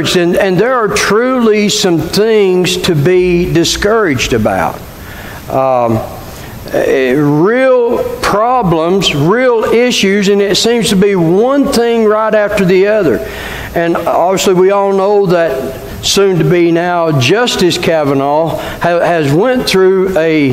and, and there are truly some things to be discouraged about. Um, uh, real problems, real issues, and it seems to be one thing right after the other. And obviously, we all know that soon to be now Justice Kavanaugh has went through a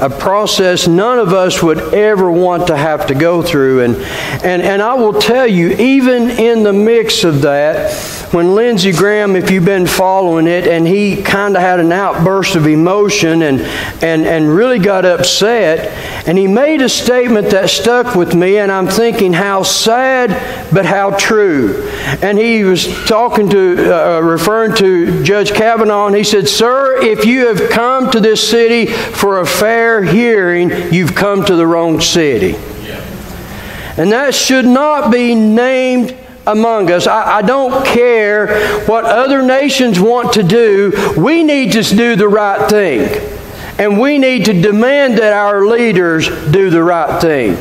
a process none of us would ever want to have to go through. And, and, and I will tell you, even in the mix of that, when Lindsey Graham, if you've been following it, and he kind of had an outburst of emotion and, and, and really got upset, and he made a statement that stuck with me, and I'm thinking how sad, but how true. And he was talking to, uh, referring to Judge Kavanaugh, and he said, Sir, if you have come to this city for a fair hearing, you've come to the wrong city. And that should not be named among us. I, I, don't care what other nations want to do. We need to do the right thing. And we need to demand that our leaders do the right thing.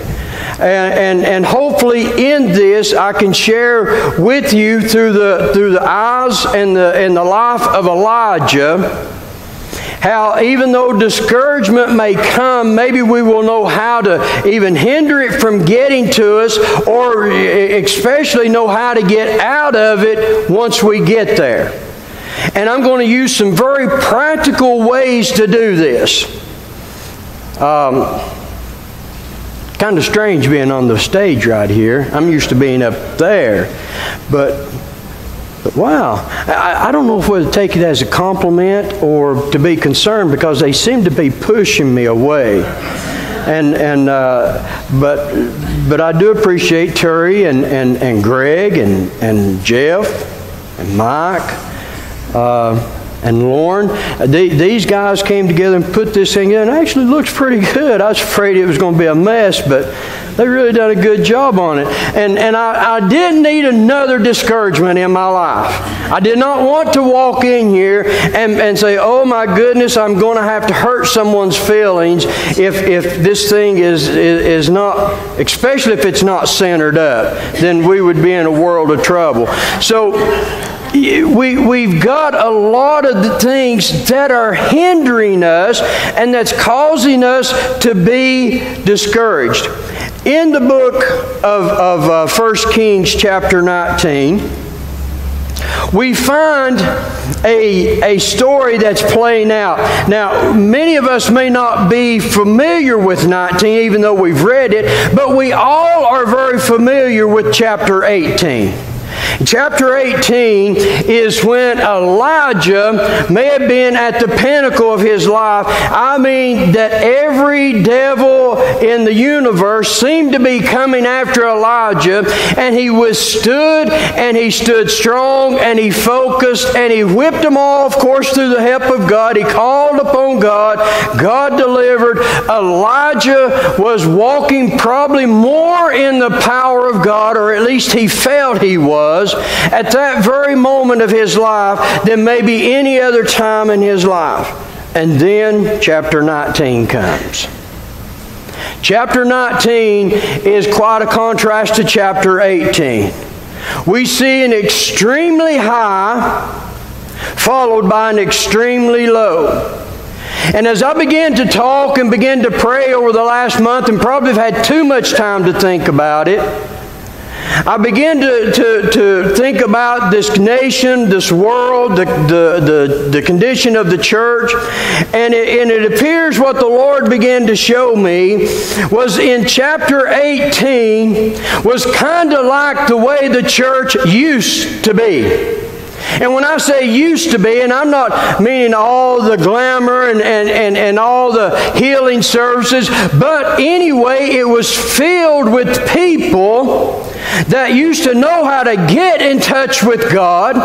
And, and, and hopefully in this I can share with you through the, through the eyes and the, and the life of Elijah how even though discouragement may come, maybe we will know how to even hinder it from getting to us, or especially know how to get out of it once we get there. And I'm going to use some very practical ways to do this. Um, kind of strange being on the stage right here. I'm used to being up there. But but wow, I, I don't know whether to take it as a compliment or to be concerned because they seem to be pushing me away. And, and uh, but, but I do appreciate Terry and, and, and Greg and, and Jeff and Mike. Uh, and Lauren. these guys came together and put this thing in. It actually looks pretty good. I was afraid it was going to be a mess, but they really done a good job on it. And, and I, I didn't need another discouragement in my life. I did not want to walk in here and, and say, oh my goodness, I'm going to have to hurt someone's feelings if, if this thing is, is, is not, especially if it's not centered up, then we would be in a world of trouble. So, we, we've got a lot of the things that are hindering us and that's causing us to be discouraged. In the book of, of uh, 1 Kings, chapter 19, we find a, a story that's playing out. Now, many of us may not be familiar with 19, even though we've read it, but we all are very familiar with chapter 18. Chapter 18 is when Elijah may have been at the pinnacle of his life. I mean, that every devil in the universe seemed to be coming after Elijah, and he withstood and he stood strong and he focused and he whipped them all, of course, through the help of God. He called upon God. God delivered. Elijah was walking probably more in the power of God, or at least he felt he was was at that very moment of his life than maybe any other time in his life. And then chapter 19 comes. Chapter 19 is quite a contrast to chapter 18. We see an extremely high followed by an extremely low. And as I began to talk and began to pray over the last month, and probably have had too much time to think about it, I began to, to, to think about this nation, this world, the, the, the, the condition of the church, and it, and it appears what the Lord began to show me was in chapter 18 was kind of like the way the church used to be. And when I say used to be, and I'm not meaning all the glamour and, and, and, and all the healing services, but anyway, it was filled with people that used to know how to get in touch with God,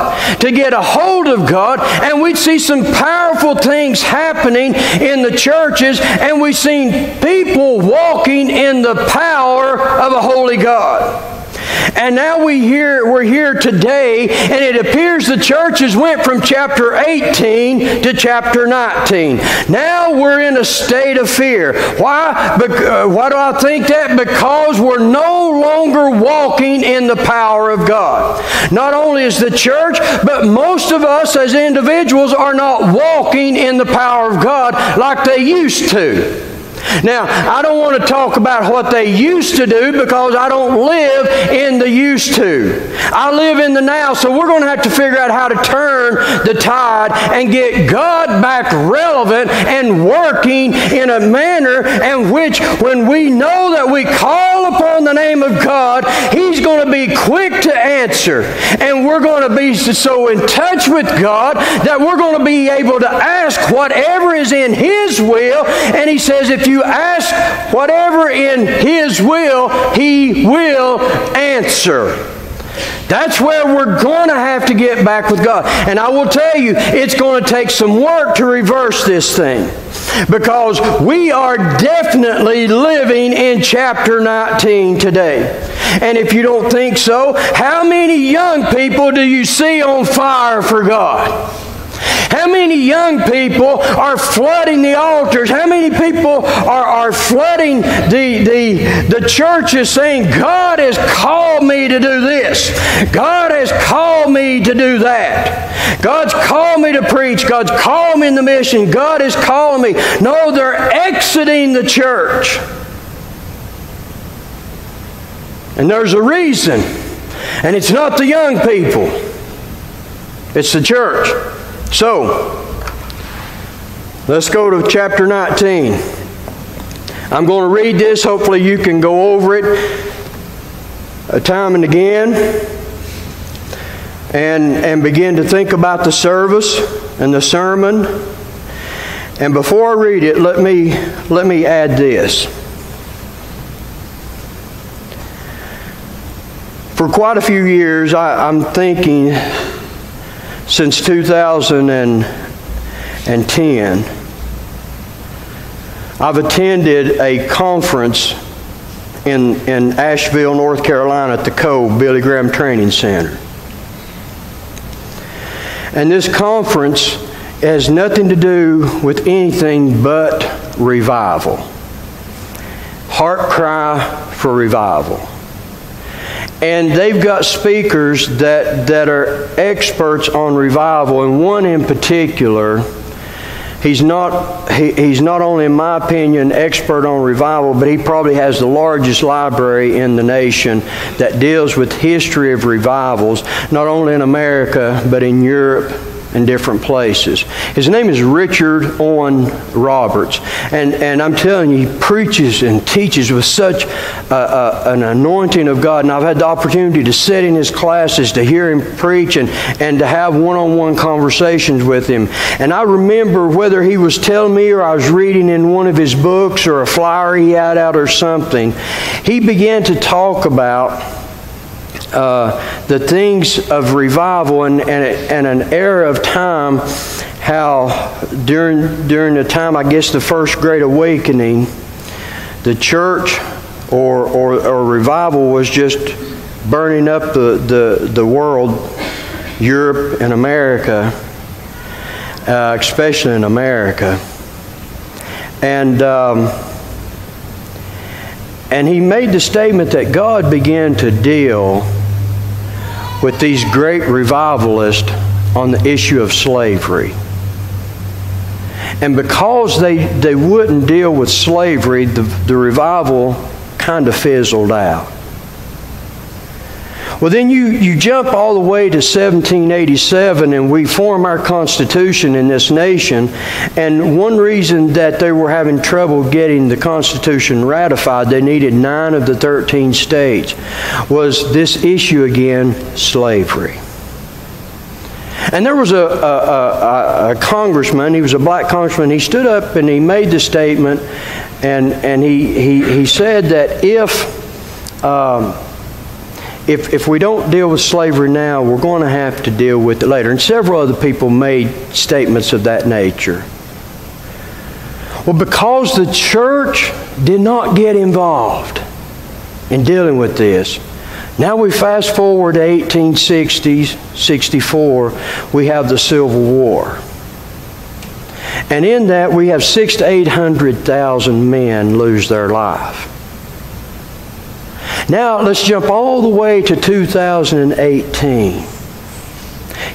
to get a hold of God, and we'd see some powerful things happening in the churches, and we've seen people walking in the power of a holy God. And now we hear, we're here today, and it appears the churches went from chapter 18 to chapter 19. Now we're in a state of fear. Why? Uh, why do I think that? Because we're no longer walking in the power of God. Not only is the church, but most of us as individuals are not walking in the power of God like they used to. Now, I don't want to talk about what they used to do because I don't live in the used to. I live in the now, so we're going to have to figure out how to turn the tide and get God back relevant and working in a manner in which when we know that we call upon the name of God, He's going to be quick to answer. And we're going to be so in touch with God that we're going to be able to ask whatever is in His will. And He says, if you ask whatever in His will, He will answer. That's where we're going to have to get back with God. And I will tell you, it's going to take some work to reverse this thing. Because we are definitely living in chapter 19 today. And if you don't think so, how many young people do you see on fire for God? How many young people are flooding the altars? How many people are, are flooding the, the, the churches saying, God has called me to do this. God has called me to do that. God's called me to preach. God's called me in the mission. God is calling me. No, they're exiting the church. And there's a reason. And it's not the young people, it's the church. So, let's go to chapter 19. I'm going to read this. Hopefully, you can go over it a time and again and, and begin to think about the service and the sermon. And before I read it, let me, let me add this. For quite a few years, I, I'm thinking since 2010, I've attended a conference in, in Asheville, North Carolina at the Cove Billy Graham Training Center. And this conference has nothing to do with anything but revival. Heart cry for revival and they've got speakers that, that are experts on revival, and one in particular. He's not, he, he's not only, in my opinion, expert on revival, but he probably has the largest library in the nation that deals with history of revivals, not only in America, but in Europe in different places. His name is Richard Owen Roberts. And, and I'm telling you, he preaches and teaches with such uh, uh, an anointing of God. And I've had the opportunity to sit in his classes, to hear him preach, and, and to have one on one conversations with him. And I remember whether he was telling me or I was reading in one of his books or a flyer he had out or something, he began to talk about uh, the things of revival and, and, and an era of time, how during, during the time, I guess, the first Great Awakening, the church or, or, or revival was just burning up the, the, the world, Europe and America, uh, especially in America. And. Um, and he made the statement that God began to deal with these great revivalists on the issue of slavery. And because they, they wouldn't deal with slavery, the, the revival kind of fizzled out. Well, then you, you jump all the way to 1787 and we form our Constitution in this nation. And one reason that they were having trouble getting the Constitution ratified, they needed nine of the 13 states, was this issue again slavery. And there was a, a, a, a, congressman, he was a black congressman, he stood up and he made the statement, and, and he, he, he said that if. Um, if, if we don't deal with slavery now, we're going to have to deal with it later. And several other people made statements of that nature. Well, because the church did not get involved in dealing with this, Now we fast forward to 1860s, 64, we have the Civil War. And in that, we have six to 800,000 men lose their life. Now, let's jump all the way to 2018.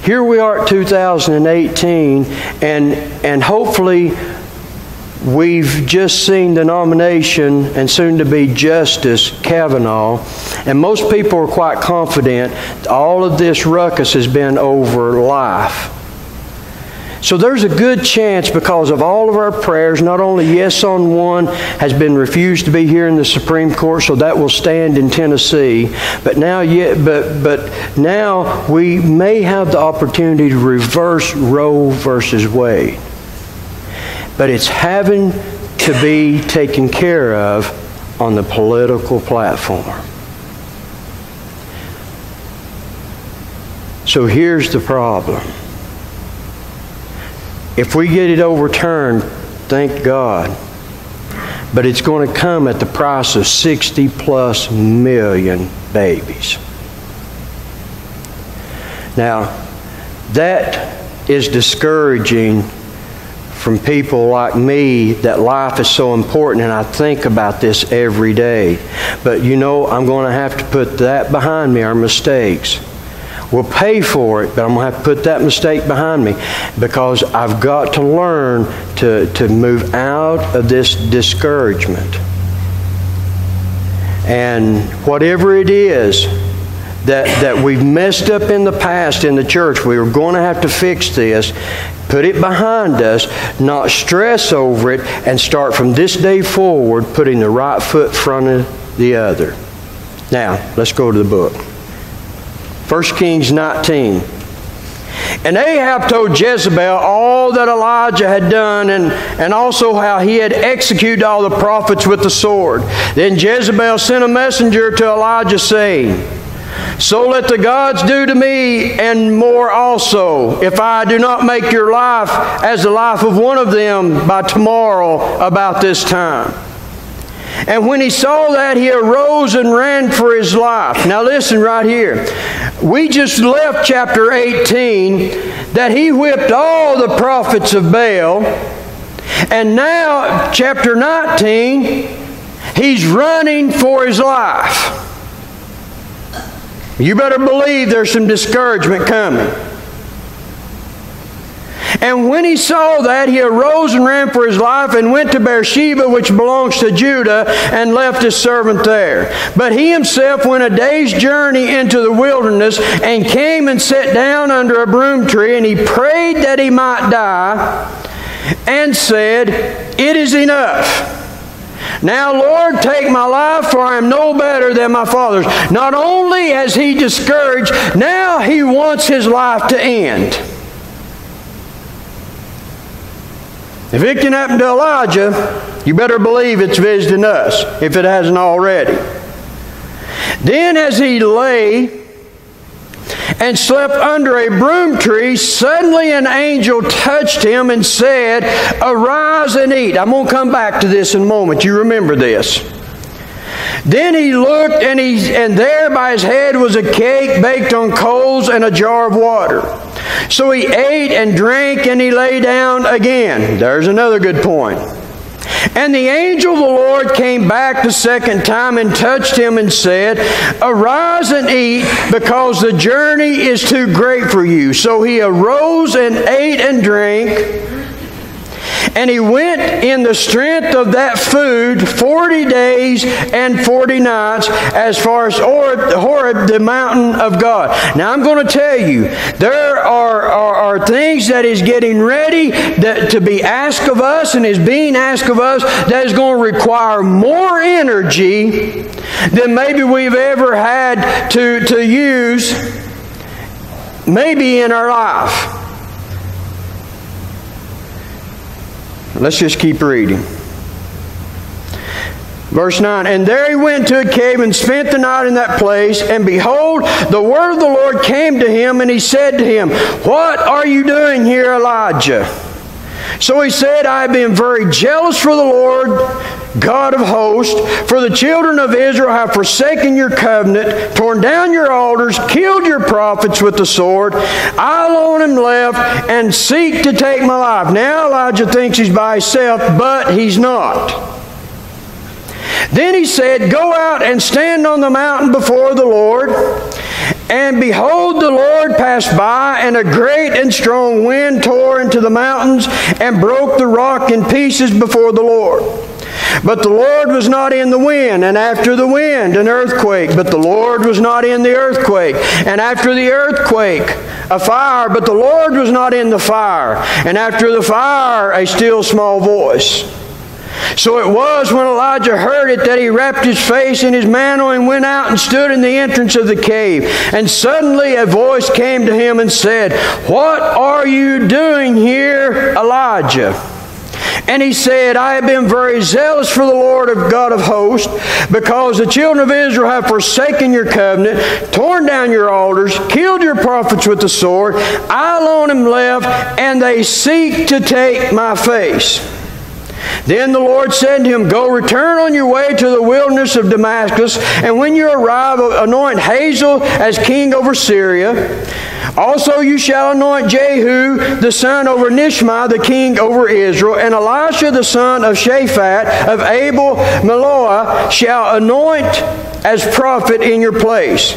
Here we are at 2018, and, and hopefully we've just seen the nomination and soon to be Justice Kavanaugh, and most people are quite confident all of this ruckus has been over life. So there's a good chance because of all of our prayers, not only yes on one has been refused to be here in the Supreme Court, so that will stand in Tennessee. But now, yet, but but now we may have the opportunity to reverse Roe versus Wade. But it's having to be taken care of on the political platform. So here's the problem. If we get it overturned, thank God. But it's going to come at the price of 60 plus million babies. Now, that is discouraging from people like me that life is so important and I think about this every day. But you know, I'm going to have to put that behind me, our mistakes. We'll pay for it, but I'm going to have to put that mistake behind me because I've got to learn to, to move out of this discouragement. And whatever it is that, that we've messed up in the past in the church, we are going to have to fix this, put it behind us, not stress over it, and start from this day forward putting the right foot front of the other. Now, let's go to the book. 1 Kings 19. And Ahab told Jezebel all that Elijah had done and, and also how he had executed all the prophets with the sword. Then Jezebel sent a messenger to Elijah saying, So let the gods do to me and more also, if I do not make your life as the life of one of them by tomorrow about this time. And when he saw that, he arose and ran for his life. Now, listen right here. We just left chapter 18 that he whipped all the prophets of Baal. And now, chapter 19, he's running for his life. You better believe there's some discouragement coming. And when he saw that, he arose and ran for his life and went to Beersheba, which belongs to Judah, and left his servant there. But he himself went a day's journey into the wilderness and came and sat down under a broom tree, and he prayed that he might die, and said, It is enough. Now, Lord, take my life, for I am no better than my father's. Not only has he discouraged, now he wants his life to end. If it can happen to Elijah, you better believe it's visiting us, if it hasn't already. Then, as he lay and slept under a broom tree, suddenly an angel touched him and said, Arise and eat. I'm going to come back to this in a moment. You remember this. Then he looked, and, he, and there by his head was a cake baked on coals and a jar of water. So he ate and drank and he lay down again. There's another good point. And the angel of the Lord came back the second time and touched him and said, Arise and eat, because the journey is too great for you. So he arose and ate and drank. And he went in the strength of that food 40 days and 40 nights as far as Horeb, the mountain of God. Now I'm going to tell you, there are, are, are things that is getting ready that, to be asked of us and is being asked of us that is going to require more energy than maybe we've ever had to, to use maybe in our life. Let's just keep reading. Verse 9, And there he went to a cave and spent the night in that place. And behold, the word of the Lord came to him, and he said to him, What are you doing here, Elijah? So he said, I have been very jealous for the Lord God of hosts, for the children of Israel have forsaken your covenant, torn down your altars, killed your prophets with the sword. I alone am left and seek to take my life. Now Elijah thinks he's by himself, but he's not. Then he said, Go out and stand on the mountain before the Lord. And behold, the Lord passed by, and a great and strong wind tore into the mountains and broke the rock in pieces before the Lord. But the Lord was not in the wind, and after the wind, an earthquake. But the Lord was not in the earthquake, and after the earthquake, a fire. But the Lord was not in the fire, and after the fire, a still small voice. So it was when Elijah heard it that he wrapped his face in his mantle and went out and stood in the entrance of the cave. And suddenly a voice came to him and said, What are you doing here, Elijah? And he said, I have been very zealous for the Lord of God of hosts, because the children of Israel have forsaken your covenant, torn down your altars, killed your prophets with the sword. I alone am left, and they seek to take my face. Then the Lord said to him, Go return on your way to the wilderness of Damascus, and when you arrive, anoint Hazael as king over Syria. Also you shall anoint Jehu the son over Nishma, the king over Israel, and Elisha the son of Shaphat of Abel Meholah shall anoint as prophet in your place.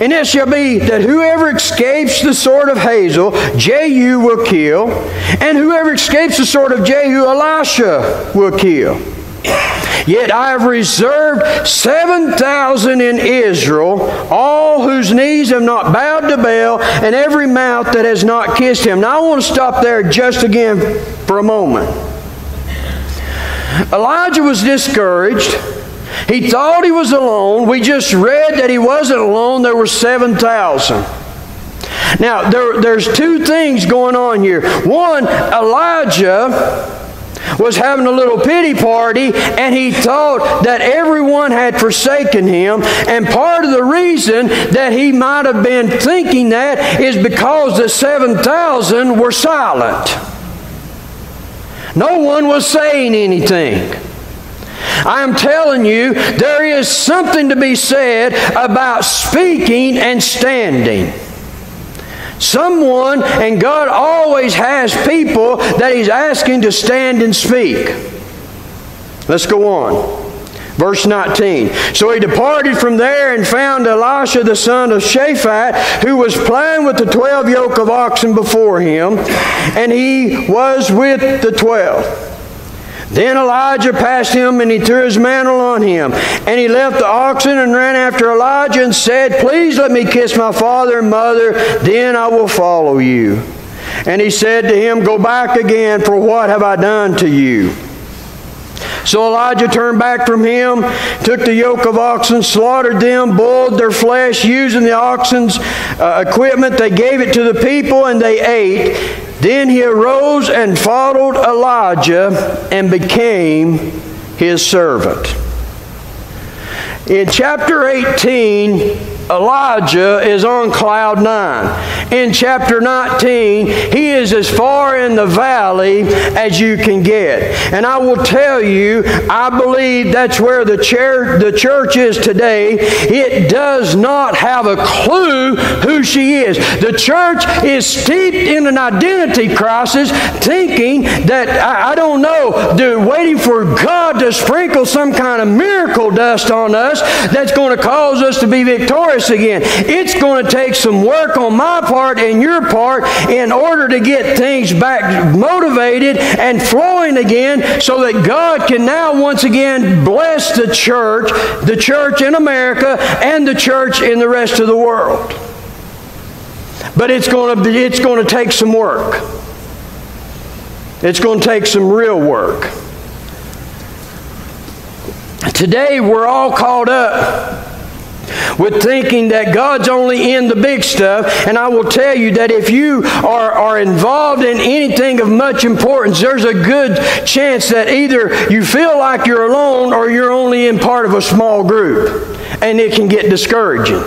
And it shall be that whoever escapes the sword of Hazael, Jehu will kill, and whoever escapes the sword of Jehu, Elisha will kill. Yet I have reserved 7,000 in Israel, all whose knees have not bowed to Baal, and every mouth that has not kissed him. Now I want to stop there just again for a moment. Elijah was discouraged. He thought he was alone. We just read that he wasn't alone. There were 7,000. Now, there, there's two things going on here. One, Elijah was having a little pity party and he thought that everyone had forsaken him. And part of the reason that he might have been thinking that is because the 7,000 were silent. No one was saying anything. I am telling you, there is something to be said about speaking and standing. Someone, and God always has people that He's asking to stand and speak. Let's go on. Verse 19. So he departed from there and found Elisha the son of Shaphat, who was playing with the twelve yoke of oxen before him, and he was with the twelve. Then Elijah passed him and he threw his mantle on him. And he left the oxen and ran after Elijah and said, Please let me kiss my father and mother, then I will follow you. And he said to him, Go back again, for what have I done to you? So Elijah turned back from him, took the yoke of oxen, slaughtered them, boiled their flesh, using the oxen's uh, equipment. They gave it to the people and they ate. Then he arose and followed Elijah and became his servant. In chapter 18, Elijah is on cloud nine. In chapter 19, he is as far in the valley as you can get. And I will tell you, I believe that's where the church, the church is today. It does not have a clue who she is. The church is steeped in an identity crisis, thinking that, I, I don't know, they're waiting for God to sprinkle some kind of miracle dust on us that's going to cause us to be victorious again. It's going to take some work on my part and your part in order to get things back motivated and flowing again so that God can now once again bless the church, the church in America, and the church in the rest of the world. But it's going to, be, it's going to take some work. It's going to take some real work. Today, we're all caught up with thinking that God's only in the big stuff. And I will tell you that if you are, are involved in anything of much importance, there's a good chance that either you feel like you're alone or you're only in part of a small group. And it can get discouraging.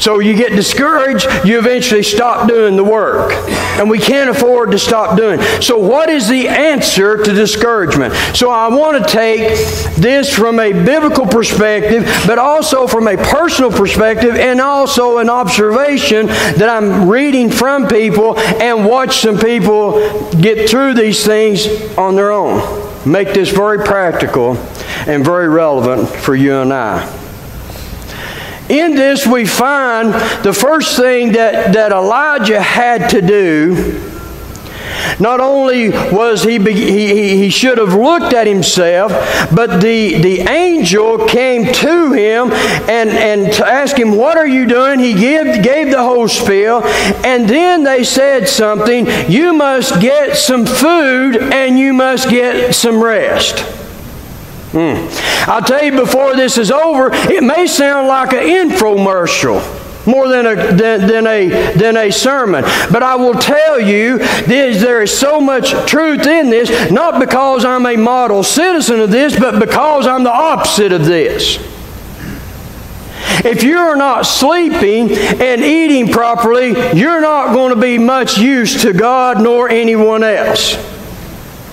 So you get discouraged, you eventually stop doing the work. and we can't afford to stop doing. So, what is the answer to discouragement? So, I want to take this from a biblical perspective, but also from a personal perspective, and also an observation that I'm reading from people and watch some people get through these things on their own. Make this very practical and very relevant for you and I. In this, we find the first thing that, that Elijah had to do. Not only was he, he, he should have looked at himself, but the, the angel came to him and, and to ask him, What are you doing? He gave, gave the whole spiel. And then they said something You must get some food and you must get some rest. Mm. I'll tell you before this is over, it may sound like an infomercial more than a, than, than, a, than a sermon. But I will tell you, there is so much truth in this, not because I'm a model citizen of this, but because I'm the opposite of this. If you're not sleeping and eating properly, you're not going to be much use to God nor anyone else.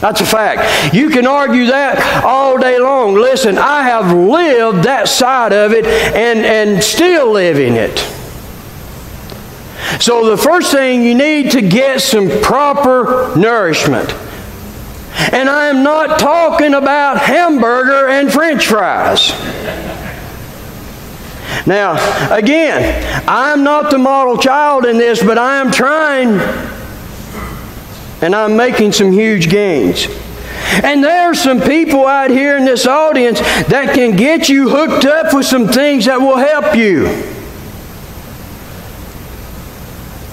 That's a fact. You can argue that all day long. Listen, I have lived that side of it and, and still living it. So, the first thing you need to get some proper nourishment. And I am not talking about hamburger and french fries. Now, again, I'm not the model child in this, but I am trying and I'm making some huge gains. And there are some people out here in this audience that can get you hooked up with some things that will help you.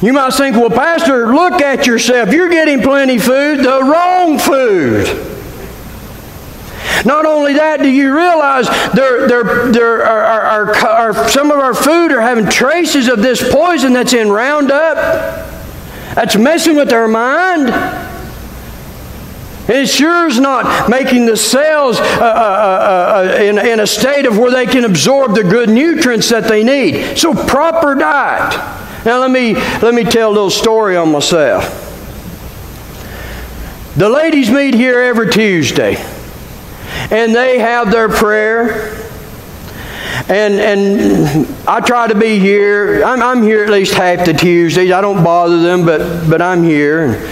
You might think, well, Pastor, look at yourself. You're getting plenty food, the wrong food. Not only that, do you realize there, there, there are, are, are, some of our food are having traces of this poison that's in Roundup? That's messing with their mind. It sure is not making the cells uh, uh, uh, uh, in, in a state of where they can absorb the good nutrients that they need. So, proper diet. Now, let me, let me tell a little story on myself. The ladies meet here every Tuesday, and they have their prayer and and I try to be here. I'm, I'm here at least half the Tuesdays. I don't bother them, but but I'm here.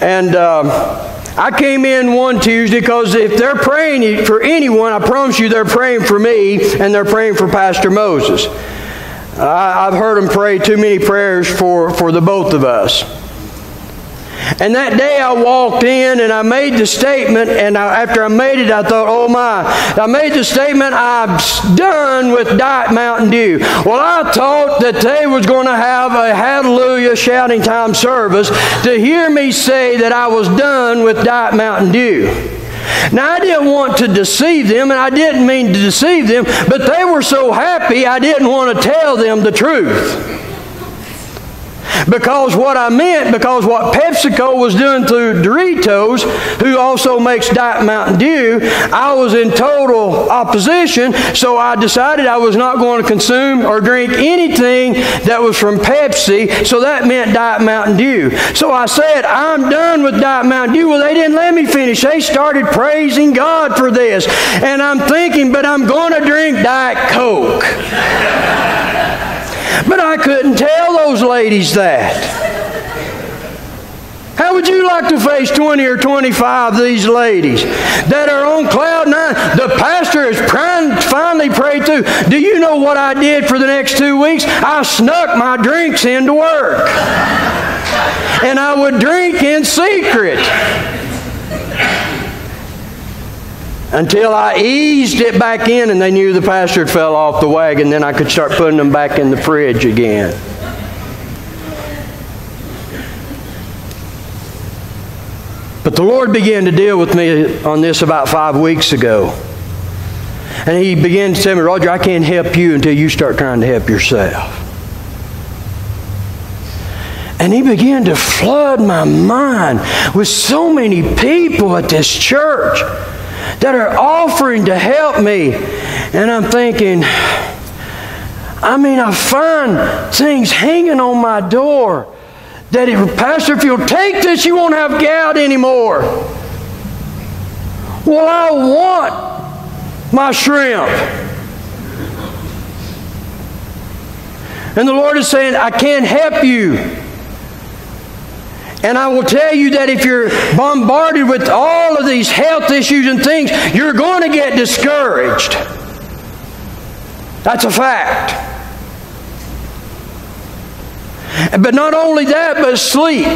And uh, I came in one Tuesday because if they're praying for anyone, I promise you they're praying for me and they're praying for Pastor Moses. I, I've heard them pray too many prayers for, for the both of us. And that day I walked in and I made the statement, and I, after I made it, I thought, oh my. I made the statement, I'm done with Diet Mountain Dew. Well, I thought that they was going to have a hallelujah shouting time service to hear me say that I was done with Diet Mountain Dew. Now, I didn't want to deceive them, and I didn't mean to deceive them, but they were so happy I didn't want to tell them the truth. Because what I meant, because what PepsiCo was doing to Doritos, who also makes Diet Mountain Dew, I was in total opposition, so I decided I was not going to consume or drink anything that was from Pepsi, so that meant Diet Mountain Dew. So I said, I'm done with Diet Mountain Dew. Well, they didn't let me finish. They started praising God for this. And I'm thinking, but I'm going to drink Diet Coke. But I couldn't tell those ladies that. How would you like to face 20 or 25 of these ladies that are on cloud nine? The pastor is finally prayed through. Do you know what I did for the next two weeks? I snuck my drinks into work. And I would drink in secret until I eased it back in and they knew the pastor had fell off the wagon. Then I could start putting them back in the fridge again. But the Lord began to deal with me on this about five weeks ago. And He began to tell me, Roger, I can't help you until you start trying to help yourself. And he began to flood my mind with so many people at this church that are offering to help me. And I'm thinking, I mean, I find things hanging on my door that, if, Pastor, if you'll take this, you won't have gout anymore. Well, I want my shrimp. And the Lord is saying, I can't help you. And I will tell you that if you're bombarded with all of these health issues and things, you're going to get discouraged. That's a fact. But not only that, but sleep.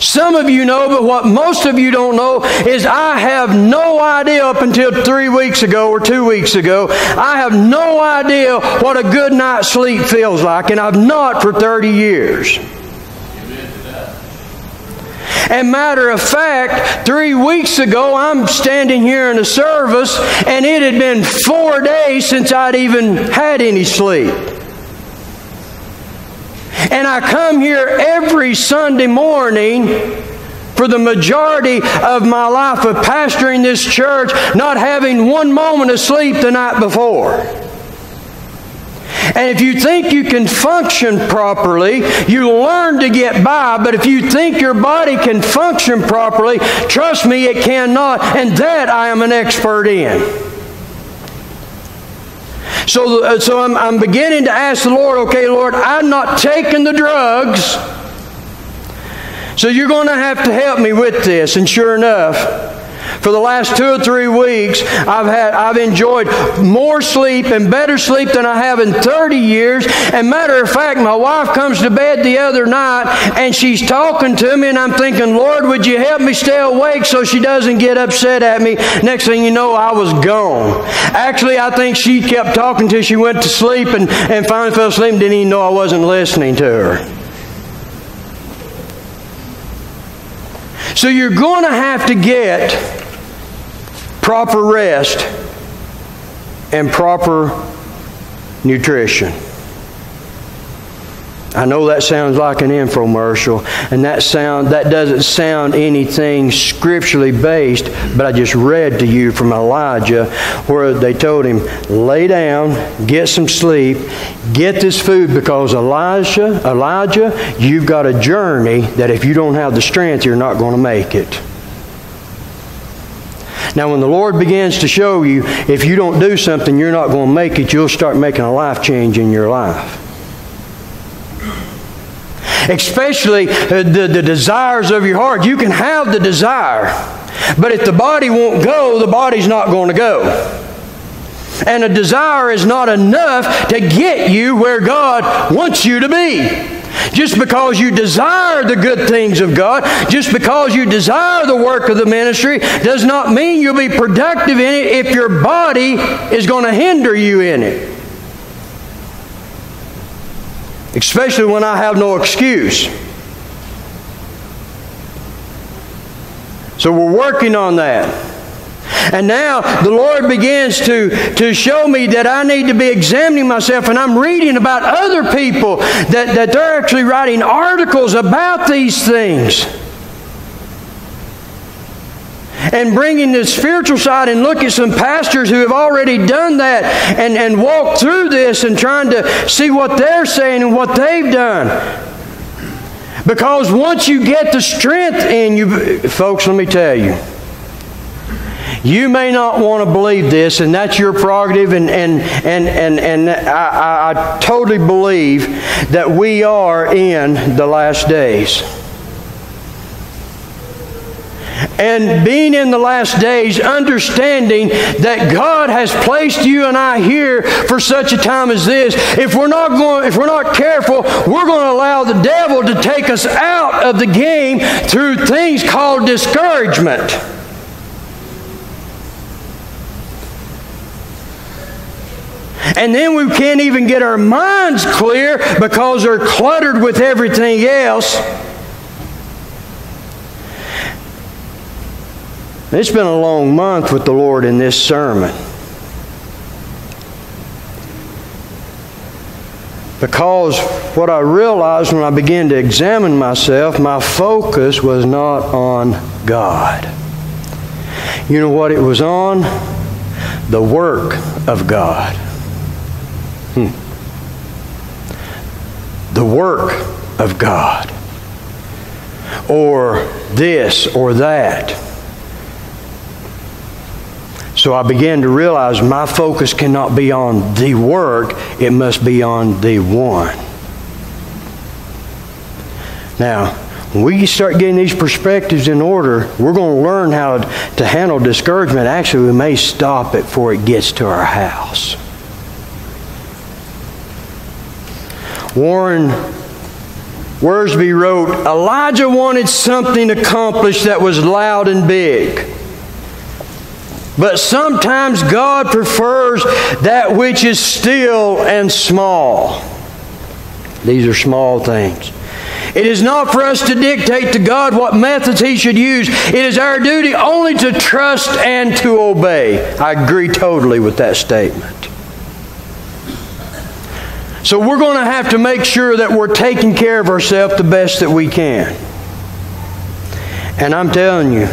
Some of you know, but what most of you don't know is I have no idea up until three weeks ago or two weeks ago. I have no idea what a good night's sleep feels like, and I've not for 30 years. And matter of fact, three weeks ago, I'm standing here in a service, and it had been four days since I'd even had any sleep. And I come here every Sunday morning for the majority of my life of pastoring this church, not having one moment of sleep the night before. And if you think you can function properly, you learn to get by. But if you think your body can function properly, trust me, it cannot. And that I am an expert in. So, uh, so I'm, I'm beginning to ask the Lord, okay, Lord, I'm not taking the drugs. So you're going to have to help me with this. And sure enough, for the last two or three weeks, I've had I've enjoyed more sleep and better sleep than I have in 30 years. And matter of fact, my wife comes to bed the other night and she's talking to me, and I'm thinking, Lord, would you help me stay awake so she doesn't get upset at me? Next thing you know, I was gone. Actually, I think she kept talking till she went to sleep and, and finally fell asleep and didn't even know I wasn't listening to her. So you're going to have to get proper rest, and proper nutrition. I know that sounds like an infomercial, and that sound that doesn't sound anything scripturally based, but I just read to you from Elijah where they told him, lay down, get some sleep, get this food because Elijah, Elijah, you've got a journey that if you don't have the strength, you're not going to make it. Now, when the Lord begins to show you if you don't do something, you're not going to make it, you'll start making a life change in your life. Especially the, the desires of your heart. You can have the desire, but if the body won't go, the body's not going to go. And a desire is not enough to get you where God wants you to be. Just because you desire the good things of God, just because you desire the work of the ministry, does not mean you'll be productive in it if your body is going to hinder you in it. Especially when I have no excuse. So we're working on that. And now the Lord begins to, to show me that I need to be examining myself, and I'm reading about other people that, that they're actually writing articles about these things. And bringing the spiritual side and look at some pastors who have already done that and, and walked through this and trying to see what they're saying and what they've done. Because once you get the strength in you, folks, let me tell you you may not want to believe this, and that's your prerogative, and, and, and, and, and I, I totally believe that we are in the last days. And being in the last days, understanding that God has placed you and I here for such a time as this. If we're not going, if we're not careful, we're going to allow the devil to take us out of the game through things called discouragement. And then we can't even get our minds clear because they're cluttered with everything else. It's been a long month with the Lord in this sermon. Because what I realized when I began to examine myself, my focus was not on God. You know what it was on? The work of God. Hmm. The work of God or this or that. So I began to realize my focus cannot be on the work, it must be on the one. Now, when we start getting these perspectives in order, we're going to learn how to handle discouragement. Actually, we may stop it before it gets to our house. Warren Wiersbe wrote Elijah wanted something accomplished that was loud and big. But sometimes God prefers that which is still and small. These are small things. It is not for us to dictate to God what methods He should use. It is our duty only to trust and to obey. I agree totally with that statement. So we're going to have to make sure that we're taking care of ourselves the best that we can. And I'm telling you,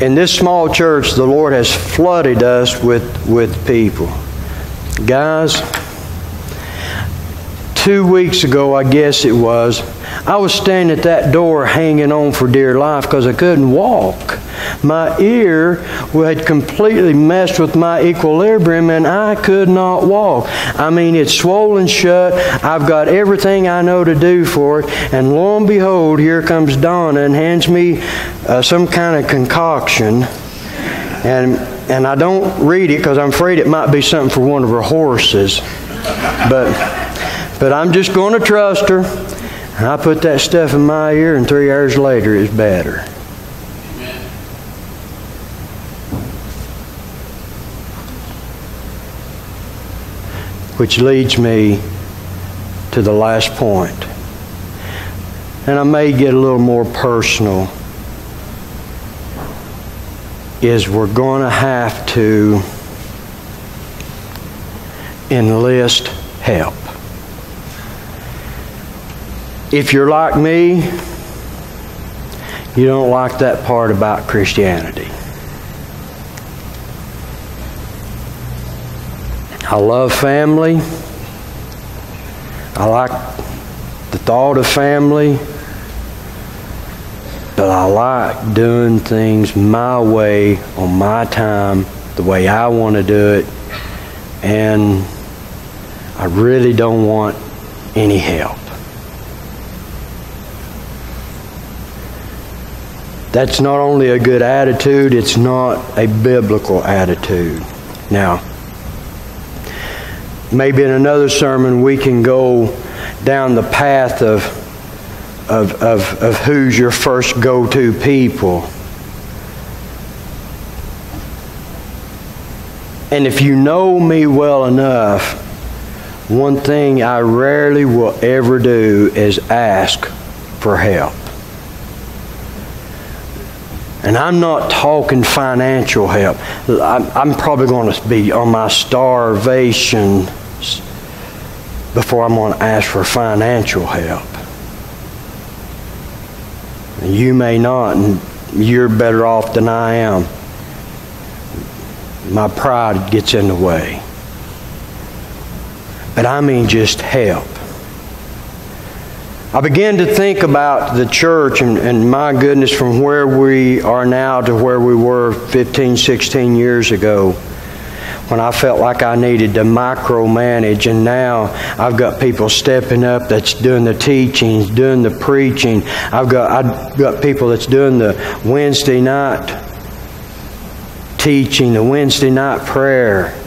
in this small church, the Lord has flooded us with, with people. Guys, two weeks ago, I guess it was, I was standing at that door hanging on for dear life because I couldn't walk. My ear had completely messed with my equilibrium and I could not walk. I mean, it's swollen shut. I've got everything I know to do for it. And lo and behold, here comes Donna and hands me uh, some kind of concoction. And, and I don't read it because I'm afraid it might be something for one of her horses. But, but I'm just going to trust her. I put that stuff in my ear, and three hours later, it's better. Which leads me to the last point. And I may get a little more personal. Is we're going to have to enlist help. If you're like me, you don't like that part about Christianity. I love family. I like the thought of family. But I like doing things my way, on my time, the way I want to do it. And I really don't want any help. That's not only a good attitude, it's not a biblical attitude. Now, maybe in another sermon we can go down the path of, of, of, of who's your first go to people. And if you know me well enough, one thing I rarely will ever do is ask for help. And I'm not talking financial help. I'm, probably going to be on my starvation before I'm going to ask for financial help. You may not, and you're better off than I am. My pride gets in the way. But I mean just help. I began to think about the church and, and, my goodness, from where we are now to where we were 15, 16 years ago when I felt like I needed to micromanage. And now I've got people stepping up that's doing the teachings, doing the preaching. I've got, I've got people that's doing the Wednesday night teaching, the Wednesday night prayer.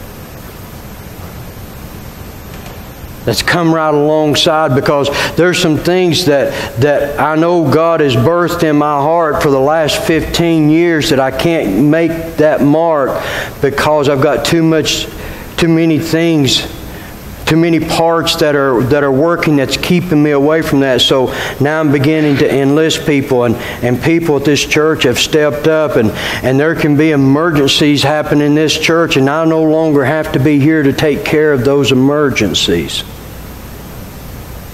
That's come right alongside because there's some things that, that I know God has birthed in my heart for the last 15 years that I can't make that mark because I've got too much, too many things, too many parts that are, that are working that's keeping me away from that. So now I'm beginning to enlist people and, and people at this church have stepped up and, and there can be emergencies happen in this church and I no longer have to be here to take care of those emergencies.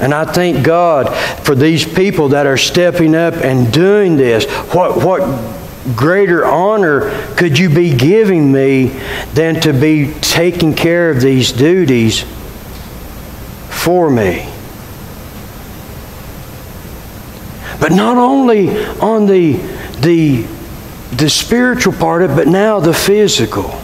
And I thank God for these people that are stepping up and doing this. What, what greater honor could you be giving me than to be taking care of these duties for me? But not only on the, the, the spiritual part of it, but now the physical.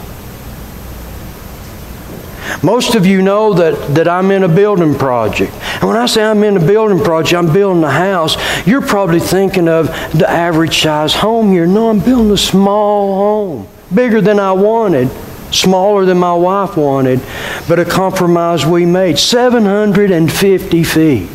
Most of you know that, that I'm in a building project. And when I say I'm in a building project, I'm building a house. You're probably thinking of the average size home here. No, I'm building a small home, bigger than I wanted, smaller than my wife wanted, but a compromise we made 750 feet.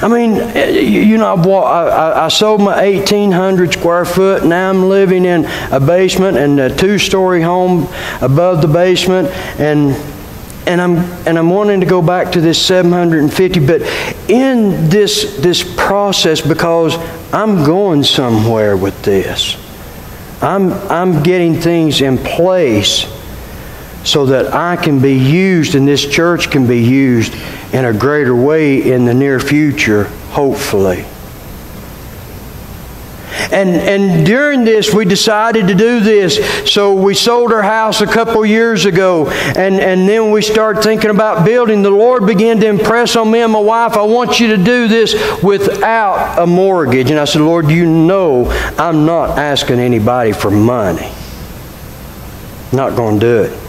I mean, you know, I, I sold my 1,800 square foot. Now I'm living in a basement and a two-story home above the basement, and and I'm and I'm wanting to go back to this 750. But in this this process, because I'm going somewhere with this, I'm I'm getting things in place so that I can be used and this church can be used in a greater way in the near future, hopefully. And, and during this, we decided to do this. So we sold our house a couple years ago. And, and then we started thinking about building. The Lord began to impress on me and my wife, I want you to do this without a mortgage. And I said, Lord, you know I'm not asking anybody for money. Not going to do it.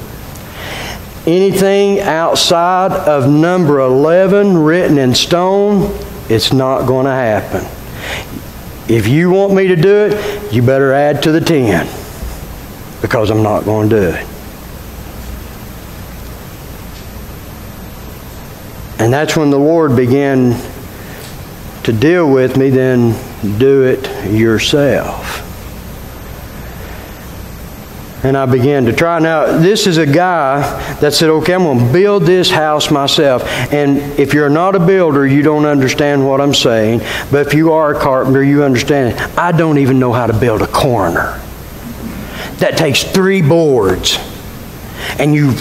Anything outside of number 11 written in stone, it's not going to happen. If you want me to do it, you better add to the 10 because I'm not going to do it. And that's when the Lord began to deal with me, then do it yourself. And I began to try. Now, this is a guy that said, okay, I'm going to build this house myself. And if you're not a builder, you don't understand what I'm saying. But if you are a carpenter, you understand. I don't even know how to build a corner. That takes three boards. And you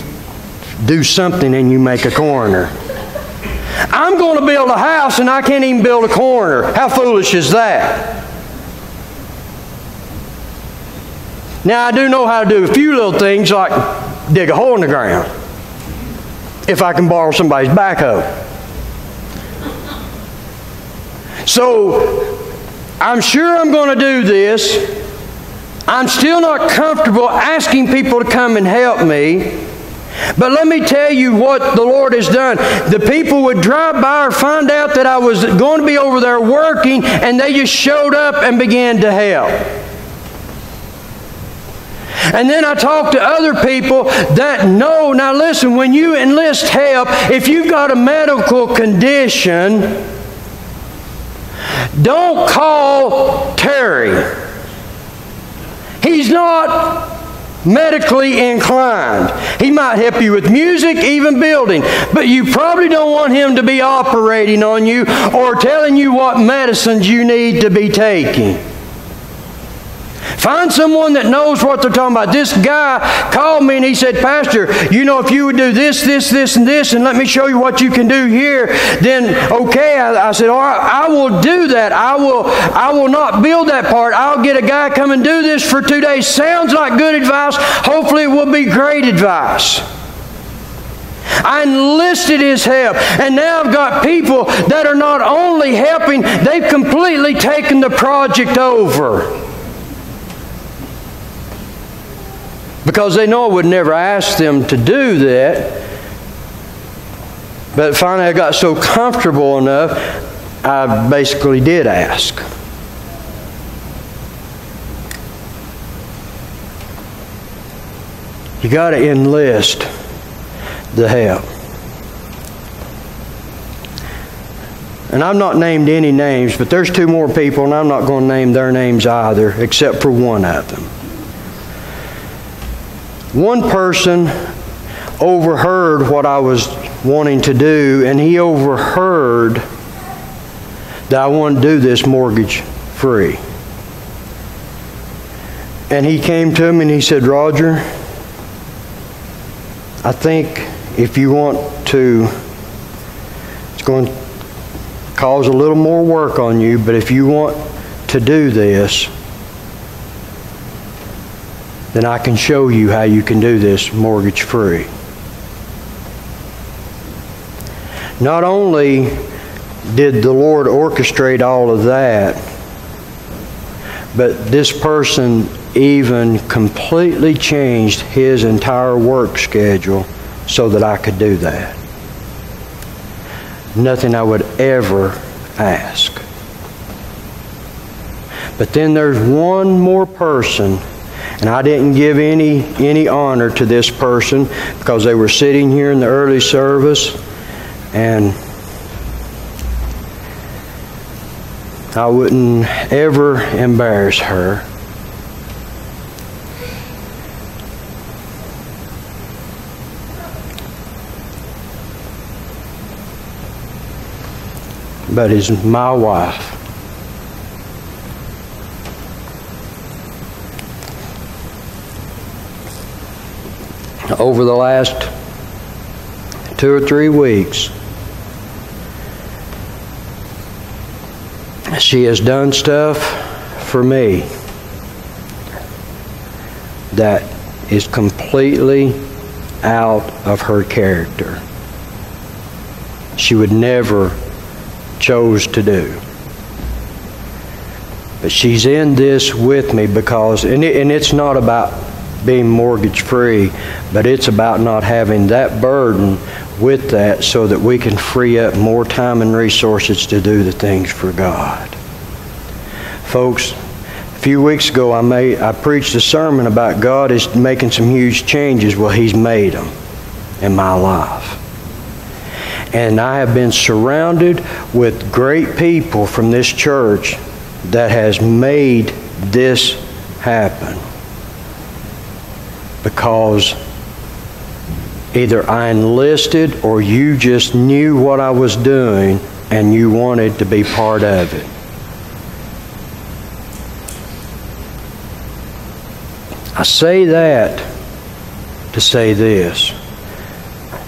do something and you make a corner. I'm going to build a house and I can't even build a corner. How foolish is that? Now, I do know how to do a few little things like dig a hole in the ground if I can borrow somebody's backhoe. So, I'm sure I'm going to do this. I'm still not comfortable asking people to come and help me. But let me tell you what the Lord has done. The people would drive by or find out that I was going to be over there working, and they just showed up and began to help. And then I talk to other people that know. Now, listen, when you enlist help, if you've got a medical condition, don't call Terry. He's not medically inclined. He might help you with music, even building, but you probably don't want him to be operating on you or telling you what medicines you need to be taking. Find someone that knows what they're talking about. This guy called me and he said, Pastor, you know, if you would do this, this, this, and this, and let me show you what you can do here, then okay. I, I said, all right, I will do that. I will, I will not build that part. I'll get a guy come and do this for two days. Sounds like good advice. Hopefully, it will be great advice. I enlisted his help. And now I've got people that are not only helping, they've completely taken the project over. Because they know I would never ask them to do that. But finally, I got so comfortable enough, I basically did ask. You got to enlist the help. And I've not named any names, but there's two more people, and I'm not going to name their names either, except for one of them. One person overheard what I was wanting to do, and he overheard that I want to do this mortgage free. And he came to me and he said, Roger, I think if you want to, it's going to cause a little more work on you, but if you want to do this, then I can show you how you can do this mortgage free. not only did the Lord orchestrate all of that, but this person even completely changed his entire work schedule so that I could do that. Nothing I would ever ask. But then there's one more person, and I didn't give any, any honor to this person because they were sitting here in the early service, and I wouldn't ever embarrass her. But is my wife. Over the last two or three weeks, she has done stuff for me that is completely out of her character. She would never chose to do. But she's in this with me because, and, it, and it's not about being mortgage free, but it's about not having that burden with that so that we can free up more time and resources to do the things for God. Folks, a few weeks ago I, made, I preached a sermon about God is making some huge changes. Well, He's made them in my life. And I have been surrounded with great people from this church that has made this happen. Because either I enlisted or you just knew what I was doing and you wanted to be part of it. I say that to say this.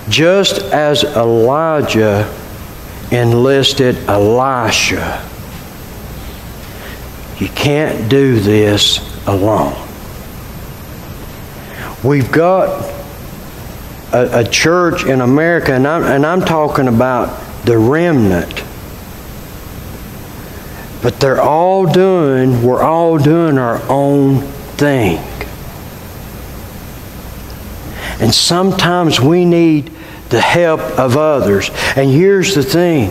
Just as Elijah enlisted Elisha, you can't do this alone. We've got a, a church in America, and I'm, and I'm talking about the remnant. But they're all doing, we're all doing our own thing. And sometimes we need the help of others. And here's the thing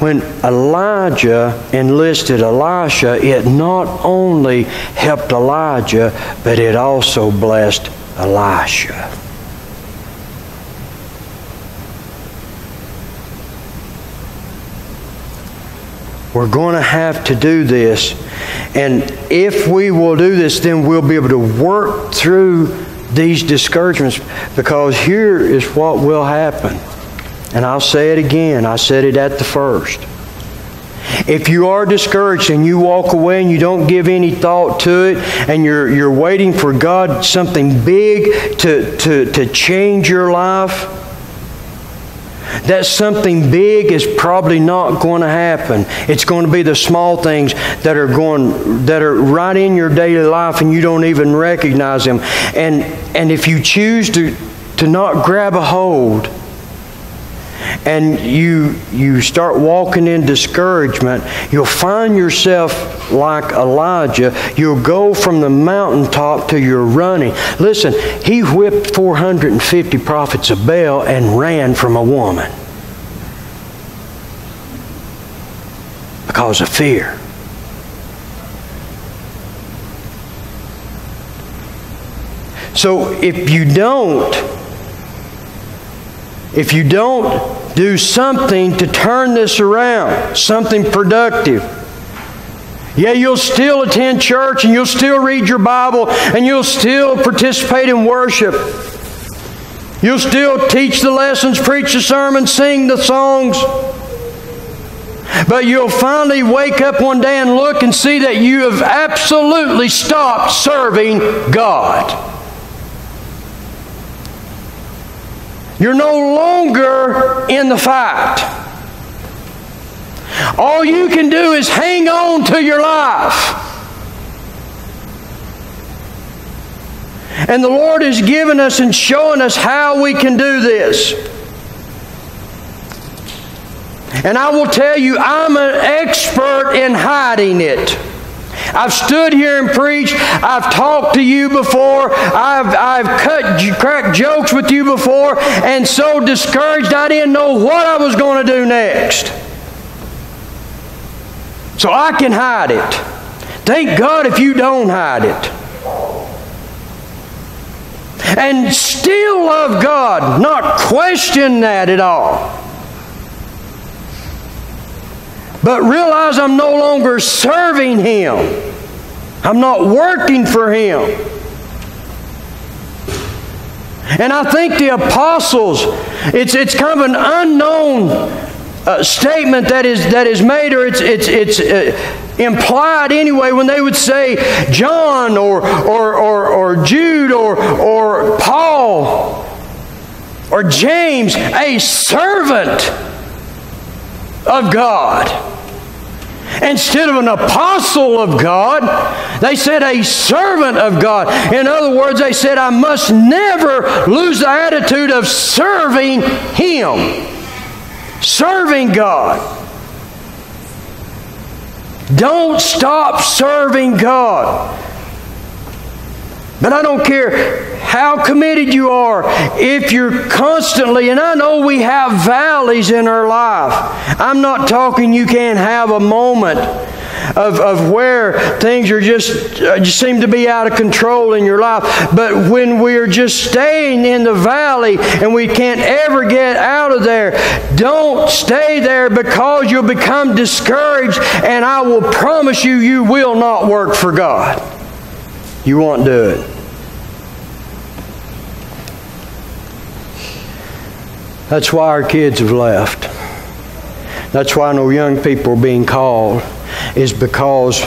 when Elijah enlisted Elisha, it not only helped Elijah, but it also blessed Elisha. We're going to have to do this. And if we will do this, then we'll be able to work through these discouragements because here is what will happen. And I'll say it again. I said it at the first. If you are discouraged and you walk away and you don't give any thought to it and you're, you're waiting for God, something big to, to, to change your life, that something big is probably not going to happen. It's going to be the small things that are going that are right in your daily life and you don't even recognize them. And and if you choose to to not grab a hold and you you start walking in discouragement, you'll find yourself like Elijah. You'll go from the mountaintop to your running. Listen, he whipped 450 prophets of Baal and ran from a woman because of fear. So if you don't, if you don't do something to turn this around, something productive, yeah, you'll still attend church and you'll still read your Bible and you'll still participate in worship. You'll still teach the lessons, preach the sermons, sing the songs. But you'll finally wake up one day and look and see that you have absolutely stopped serving God. You're no longer in the fight. All you can do is hang on to your life. And the Lord has given us and shown us how we can do this. And I will tell you, I'm an expert in hiding it. I've stood here and preached. I've talked to you before. I've, I've cut, cracked jokes with you before, and so discouraged I didn't know what I was going to do next. So I can hide it. Thank God if you don't hide it. And still love God, not question that at all. But realize I'm no longer serving Him. I'm not working for Him. And I think the apostles, it's, it's kind of an unknown uh, statement that is, that is made, or it's, it's, it's uh, implied anyway, when they would say John or, or, or, or Jude or, or Paul or James, a servant of God. Instead of an apostle of God, they said a servant of God. In other words, they said, I must never lose the attitude of serving Him, serving God. Don't stop serving God. But I don't care how committed you are, if you're constantly, and I know we have valleys in our life. I'm not talking you can't have a moment of, of where things are just, uh, just seem to be out of control in your life. But when we're just staying in the valley and we can't ever get out of there, don't stay there because you'll become discouraged, and I will promise you, you will not work for God. You won't do it. That's why our kids have left. That's why no young people are being called, is because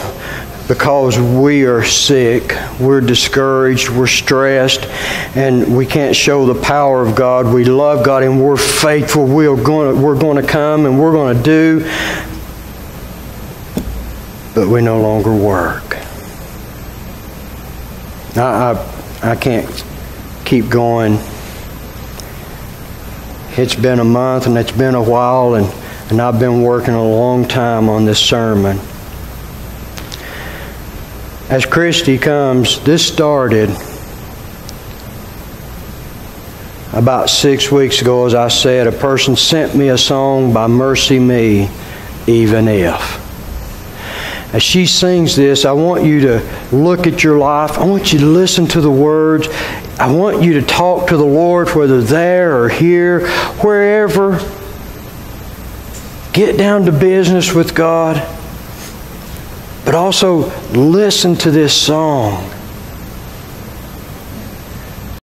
because we are sick, we're discouraged, we're stressed, and we can't show the power of God. We love God and we're faithful. We're going to, we're going to come and we're going to do, but we no longer work. I, I, I can't keep going. It's been a month and it's been a while, and, and I've been working a long time on this sermon. As Christy comes, this started about six weeks ago, as I said. A person sent me a song by MercyMe, Even If. As she sings this, I want you to look at your life. I want you to listen to the words I want you to talk to the Lord, whether there or here, wherever. Get down to business with God. But also listen to this song